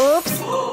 Oops.